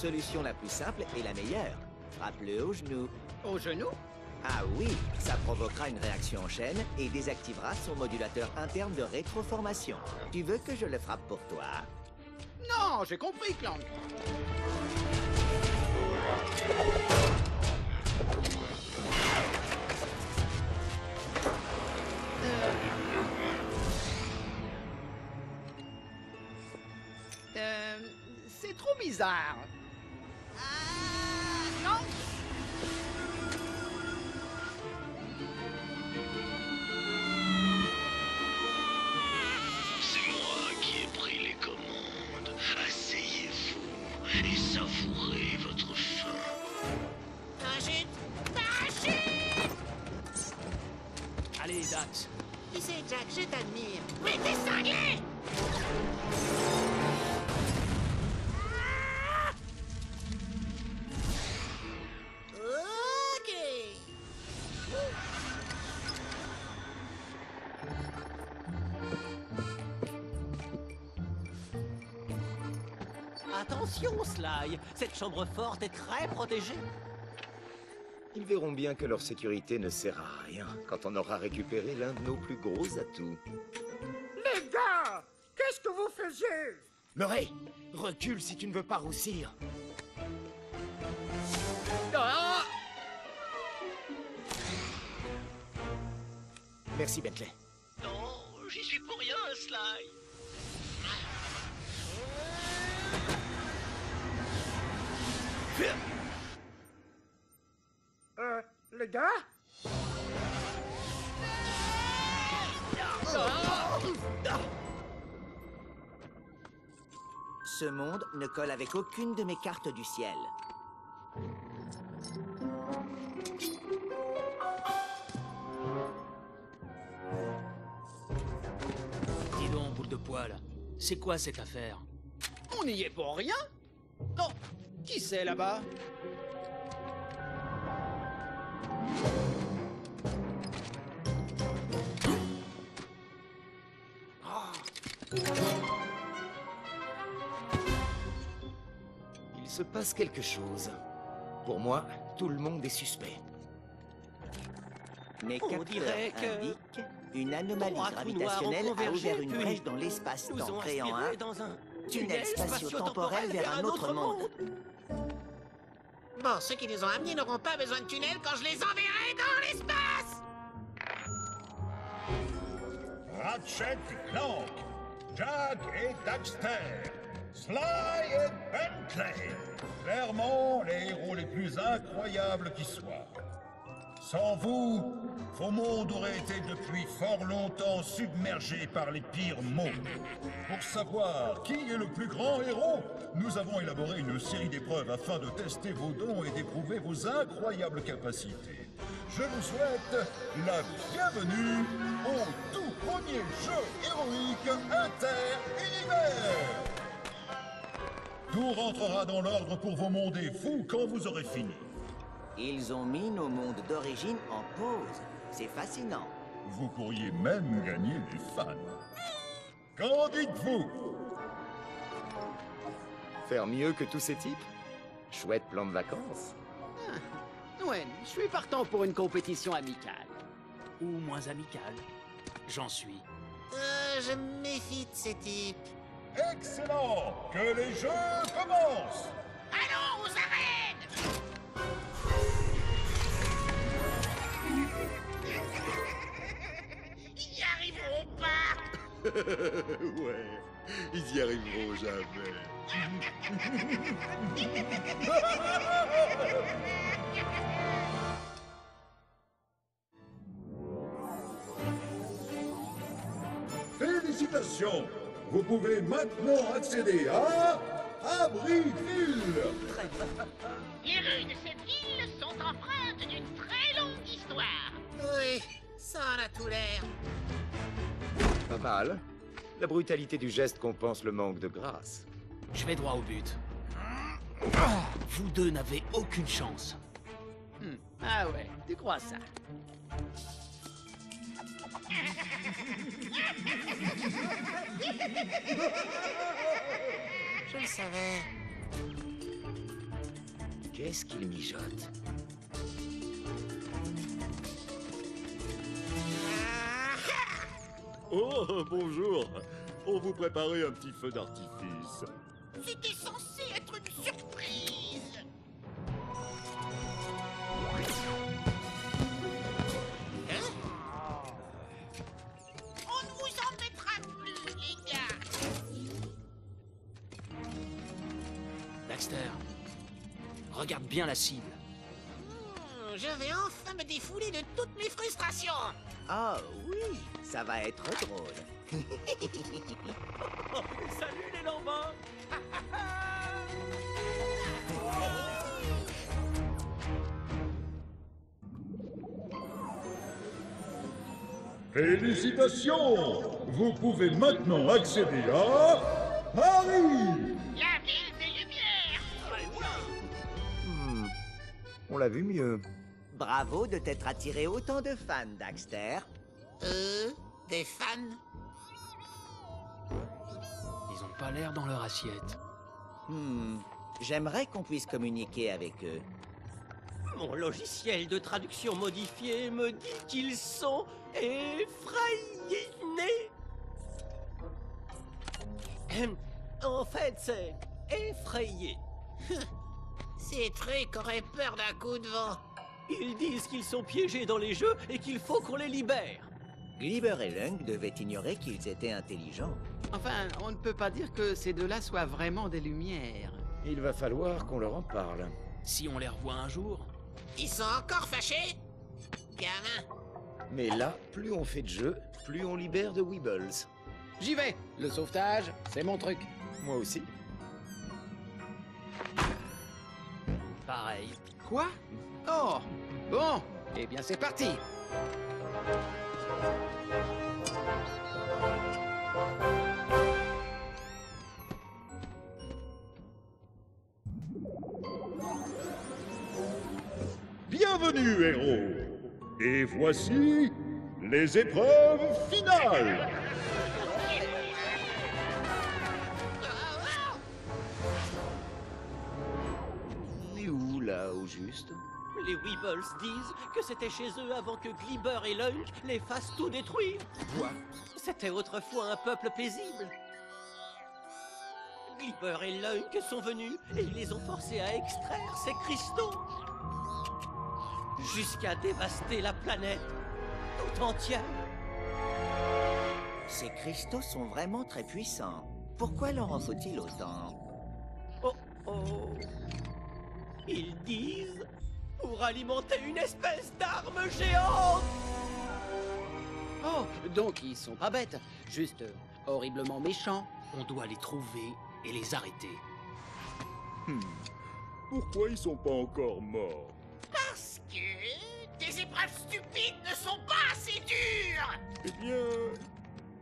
solution la plus simple est la meilleure. Frappe-le au genou. Au genou? Ah oui, ça provoquera une réaction en chaîne et désactivera son modulateur interne de rétroformation. Tu veux que je le frappe pour toi? Non, j'ai compris, Clank. Euh, euh, c'est trop bizarre. Allez, Dax. Tu sais, Jack, je t'admire. Mais t'es cinglé Attention, Sly. Cette chambre forte est très protégée. Ils verront bien que leur sécurité ne sert à rien quand on aura récupéré l'un de nos plus gros atouts. Les gars Qu'est-ce que vous faisiez? Murray, recule si tu ne veux pas roussir. Ah Merci, Bentley. Les gars? Ce monde ne colle avec aucune de mes cartes du ciel. Dis donc, boule de poil. C'est quoi cette affaire? On n'y est pour rien? Non Qui c'est là-bas? Il se passe quelque chose. Pour moi, tout le monde est suspect. Mes On dirait que- une anomalie gravitationnelle a ouvert une brèche dans Nous l'espace-temps, créant un dans un tunnel spatio-temporel vers un autre monde. Bon, ceux qui nous ont amenés n'auront pas besoin de tunnel quand je les enverrai dans l'espace Ratchet et Clank, Jack et Daxter, Sly et Bentley. Clairement, les héros les plus incroyables qui soient. Sans vous, vos mondes auraient été depuis fort longtemps submergés par les pires maux. Pour savoir qui est le plus grand héros, nous avons élaboré une série d'épreuves afin de tester vos dons et d'éprouver vos incroyables capacités. Je vous souhaite la bienvenue au tout premier jeu héroïque inter-univers. Tout rentrera dans l'ordre pour vos mondes et fous quand vous aurez fini. Ils ont mis nos mondes d'origine en pause. C'est fascinant. Vous pourriez même gagner des fans. Qu'en dites-vous? Faire mieux que tous ces types? Chouette plan de vacances. Ouais, je suis partant pour une compétition amicale. Ou moins amical. J'en suis. Euh, je me méfie de ces types. Excellent Que les jeux commencent ouais, ils y arriveront jamais. Félicitations Vous pouvez maintenant accéder à... Abritville Les rues de cette ville sont empreintes d'une très longue histoire. Oui, ça en a tout l'air. Mal. La brutalité du geste compense le manque de grâce. Je vais droit au but. Vous deux n'avez aucune chance. Hmm. Ah ouais, tu crois ça Je le savais. Qu'est-ce qu'il mijote? Oh, bonjour. On vous préparait un petit feu d'artifice. C'était censé être une surprise. Hein On ne vous embêtera plus, les gars. Daxter, regarde bien la cible. Enfin me défouler de toutes mes frustrations. Ah oui, ça va être drôle. Salut les lambins Félicitations Vous pouvez maintenant accéder à... Paris La ville des Lumières. Hmm, on l'a vu mieux. Bravo de t'être attiré autant de fans, Daxter. Euh, des fans Ils ont pas l'air dans leur assiette. Hmm, j'aimerais qu'on puisse communiquer avec eux. Mon logiciel de traduction modifié me dit qu'ils sont effrayés. Hum, En fait, c'est effrayé. Ces trucs auraient peur d'un coup de vent. Ils disent qu'ils sont piégés dans les jeux et qu'il faut qu'on les libère. Glibber et Lung devaient ignorer qu'ils étaient intelligents. Enfin, on ne peut pas dire que ces deux-là soient vraiment des lumières. Il va falloir qu'on leur en parle. Si on les revoit un jour. Ils sont encore fâchés Gamin. Mais là, plus on fait de jeux, plus on libère de Weebles. J'y vais Le sauvetage, c'est mon truc. Moi aussi. Pareil. Quoi? Oh Bon Eh bien, c'est parti. Bienvenue, héros. Et voici les épreuves finales. On est où, là, au juste? Les Weebles disent que c'était chez eux avant que Glibber et Lunk les fassent tout détruire. Quoi? C'était autrefois un peuple paisible. Glibber et Lunk sont venus et ils les ont forcés à extraire ces cristaux. Jusqu'à dévaster la planète tout entière. Ces cristaux sont vraiment très puissants. Pourquoi leur en faut-il autant? Oh oh. Ils disent pour alimenter une espèce d'arme géante. Oh Donc ils sont pas bêtes, juste euh, horriblement méchants. On doit les trouver et les arrêter. Pourquoi ils sont pas encore morts? Parce que des épreuves stupides ne sont pas assez dures Eh bien,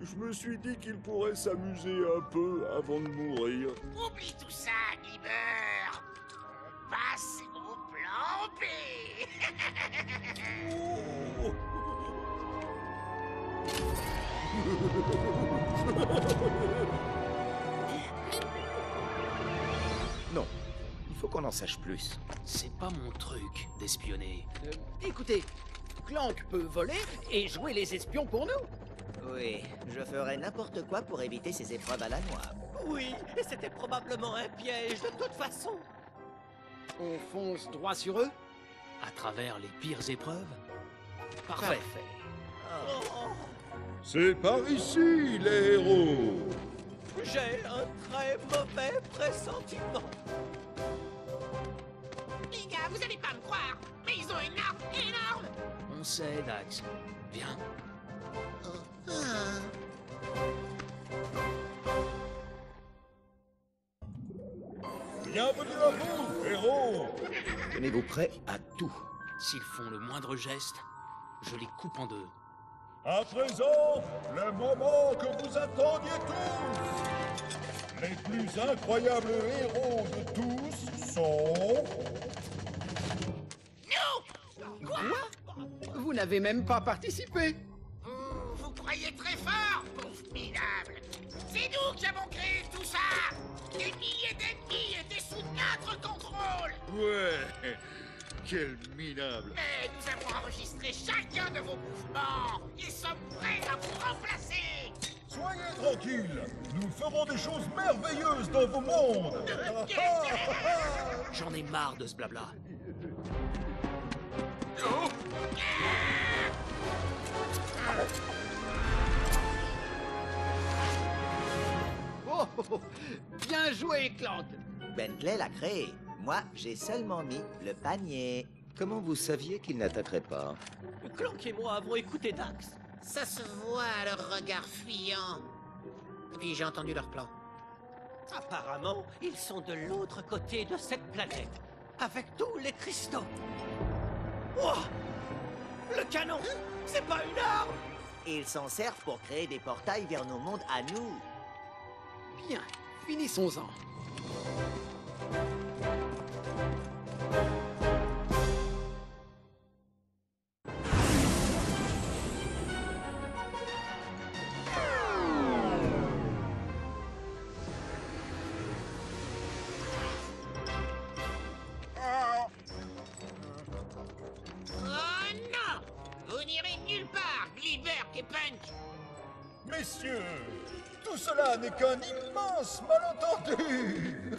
je me suis dit qu'ils pourraient s'amuser un peu avant de mourir. Oublie tout ça, Glibber sache plus. C'est pas mon truc d'espionner. Euh, écoutez, Clank peut voler et jouer les espions pour nous. Oui, je ferais n'importe quoi pour éviter ces épreuves à la noix. Oui, et c'était probablement un piège de toute façon. On fonce droit sur eux À travers les pires épreuves Parfait. Oh, C'est par ici, les héros J'ai un très mauvais pressentiment. Vous allez pas me croire, mais ils ont une arme énorme On sait, Dax. Viens. Bienvenue à vous, héros Tenez-vous prêts à tout. S'ils font le moindre geste, je les coupe en deux. À présent, le moment que vous attendiez tous Les plus incroyables héros de tous sont... Vous n'avez même pas participé. Vous, vous croyez très fort, pauvre minable. C'est nous qui avons créé tout ça. Des milliers d'ennemis étaient sous notre contrôle Ouais Quel minable. Mais nous avons enregistré chacun de vos mouvements. Ils sont prêts à vous remplacer. Soyez tranquilles, nous ferons des choses merveilleuses dans vos mondes. J'en ai marre de ce blabla. Oh, oh, oh. Bien joué, Clank Bentley l'a créé. Moi, j'ai seulement mis le panier. Comment vous saviez qu'il n'attaquerait pas? Clank et moi avons écouté Dax. Ça se voit à leur regard fuyant. Puis j'ai entendu leur plan. Apparemment, ils sont de l'autre côté de cette planète, avec tous les cristaux. Ouah Le canon C'est pas une arme Ils s'en servent pour créer des portails vers nos mondes à nous. Bien, finissons-en. Messieurs, tout cela n'est qu'un immense malentendu.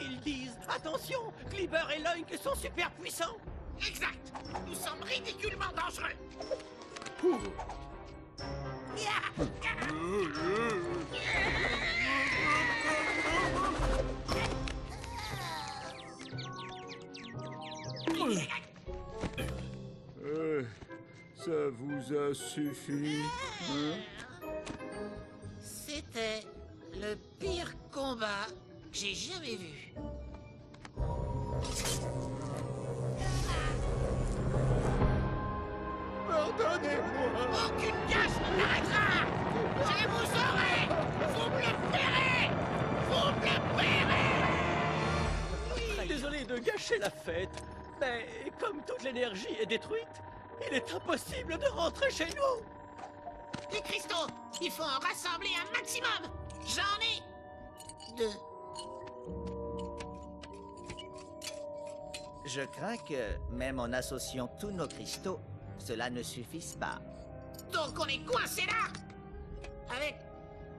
Ils disent Attention Glibber et Loink sont super puissants. Exact. Nous sommes ridiculement dangereux vous a suffi hein. C'était le pire combat que j'ai jamais vu. Pardonnez-moi. Aucune gage ne m'arrêtera. Je vous aurai Vous me le paierez. Vous me le paierez. Désolé de gâcher la fête, mais comme toute l'énergie est détruite, il est impossible de rentrer chez nous Les cristaux Il faut en rassembler un maximum J'en ai deux. Je crains que, même en associant tous nos cristaux, cela ne suffise pas. Donc on est coincé là Avec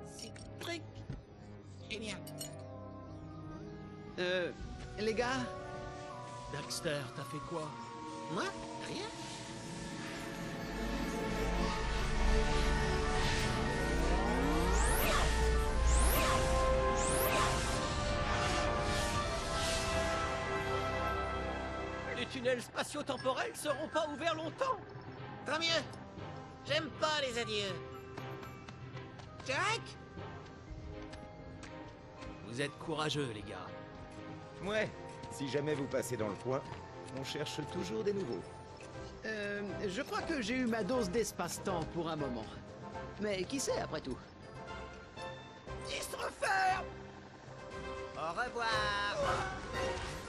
ces trucs. Génial. Euh, les gars? Daxter, t'as fait quoi? Moi? Rien tunnels spatio-temporels seront pas ouverts longtemps Tant mieux J'aime pas les adieux. Jack? Vous êtes courageux, les gars. Ouais, si jamais vous passez dans le coin, on cherche toujours des nouveaux. Euh, je crois que j'ai eu ma dose d'espace-temps pour un moment. Mais qui sait, après tout? Ils se referment Au revoir Oh,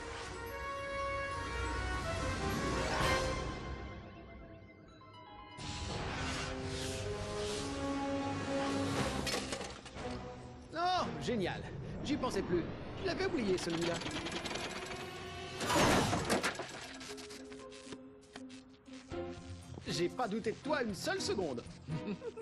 J'y pensais plus. Je l'avais oublié, celui-là. J'ai pas douté de toi une seule seconde.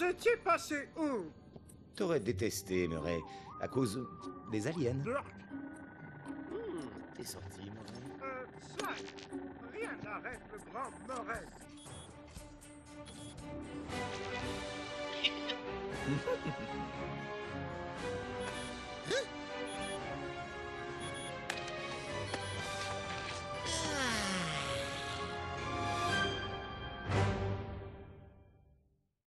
Vous étiez passé où T'aurais détesté, Murray, à cause des aliens. Hmm, t'es sorti, Murray Euh, Slack Rien n'arrête le grand Murray